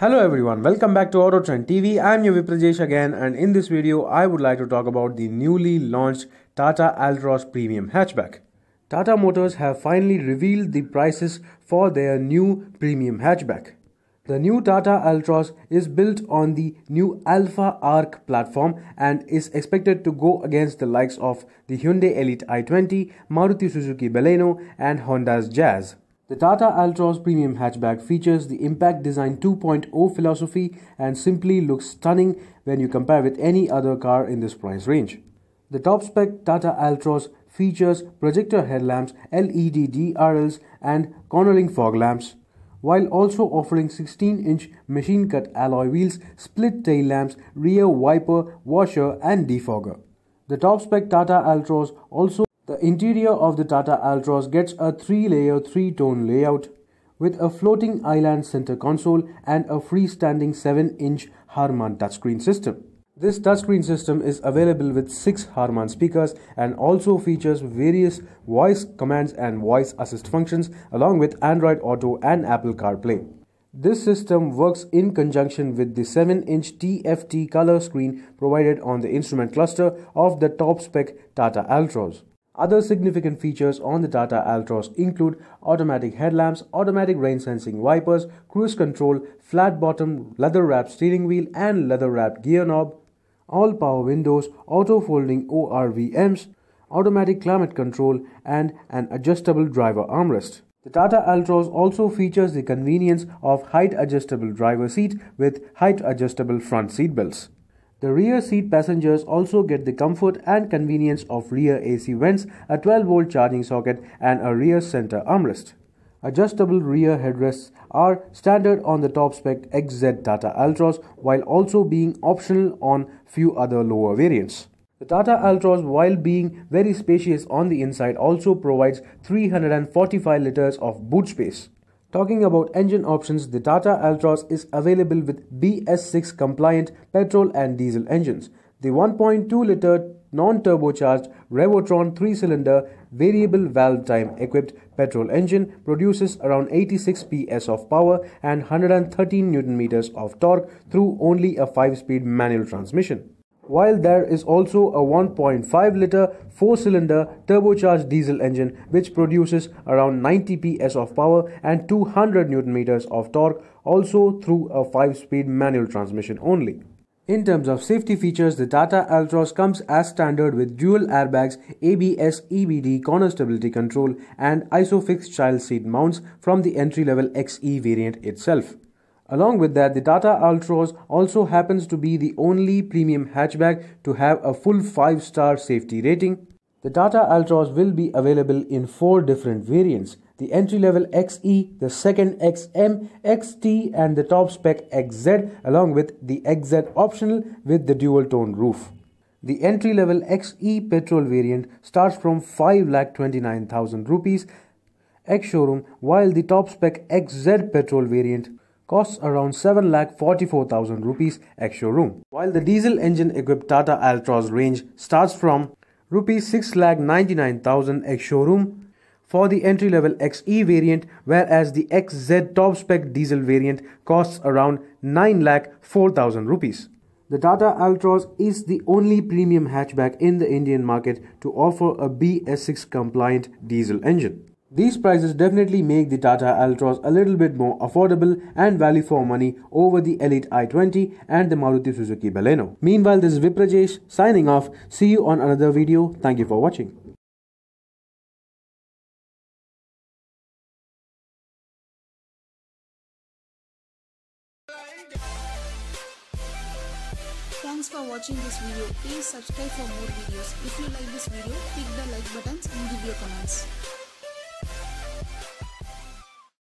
Hello everyone, welcome back to Autotrend TV. I'm your Viprajesh again and in this video I would like to talk about the newly launched Tata Altroz Premium Hatchback. Tata Motors have finally revealed the prices for their new premium hatchback. The new Tata Altroz is built on the new Alpha Arc platform and is expected to go against the likes of the Hyundai Elite i20, Maruti Suzuki Baleno and Honda's Jazz. The Tata Altroz premium hatchback features the Impact Design 2.0 philosophy and simply looks stunning when you compare with any other car in this price range. The top spec Tata Altroz features projector headlamps, LED DRLs and cornering fog lamps, while also offering 16-inch machine-cut alloy wheels, split tail lamps, rear wiper, washer and defogger. The top spec Tata Altroz also the interior of the Tata Altroz gets a three-layer, three-tone layout with a floating island center console and a freestanding 7-inch Harman touchscreen system. This touchscreen system is available with 6 Harman speakers and also features various voice commands and voice assist functions along with Android Auto and Apple CarPlay. This system works in conjunction with the 7-inch TFT color screen provided on the instrument cluster of the top-spec Tata Altroz. Other significant features on the Tata Altroz include automatic headlamps, automatic rain sensing wipers, cruise control, flat bottom leather wrapped steering wheel and leather wrapped gear knob, all power windows, auto folding ORVMs, automatic climate control and an adjustable driver armrest. The Tata Altroz also features the convenience of height adjustable driver seat with height adjustable front seat belts. The rear seat passengers also get the comfort and convenience of rear AC vents, a 12 volt charging socket, and a rear center armrest. Adjustable rear headrests are standard on the top spec XZ Tata Altroz while also being optional on few other lower variants. The Tata Altroz while being very spacious on the inside also provides 345 liters of boot space. Talking about engine options, the Tata Altroz is available with BS6 compliant petrol and diesel engines. The 1.2 liter non-turbocharged Revotron 3-cylinder variable valve time equipped petrol engine produces around 86 PS of power and 113 Newton meters of torque through only a 5-speed manual transmission while there is also a 1.5 liter 4 cylinder turbocharged diesel engine which produces around 90 PS of power and 200 Newton meters of torque also through a 5 speed manual transmission only. In terms of safety features, the Tata Altroz comes as standard with dual airbags, ABS, EBD, corner stability control and ISOFIX child seat mounts from the entry-level XE variant itself. Along with that, the Tata Altroz also happens to be the only premium hatchback to have a full 5-star safety rating. The Tata Altroz will be available in 4 different variants. The entry-level XE, the second XM, XT and the top spec XZ along with the XZ optional with the dual tone roof. The entry-level XE petrol variant starts from 5,29,000 rupees ex-showroom while the top spec XZ petrol variant costs around 7,44,000 rupees ex-showroom, while the diesel engine equipped Tata Altroz range starts from rupees 6,99,000 ex-showroom for the entry-level XE variant, whereas the XZ top-spec diesel variant costs around 9,04,000 rupees. The Tata Altroz is the only premium hatchback in the Indian market to offer a BS6 compliant diesel engine. These prices definitely make the Tata Altroz a little bit more affordable and value for money over the Elite i20 and the Maruti Suzuki Baleno. Meanwhile, this is Viprajesh signing off. See you on another video. Thank you for watching. Thanks for watching this video. Please subscribe for more videos. If you like this video, click the like buttons and give your comments.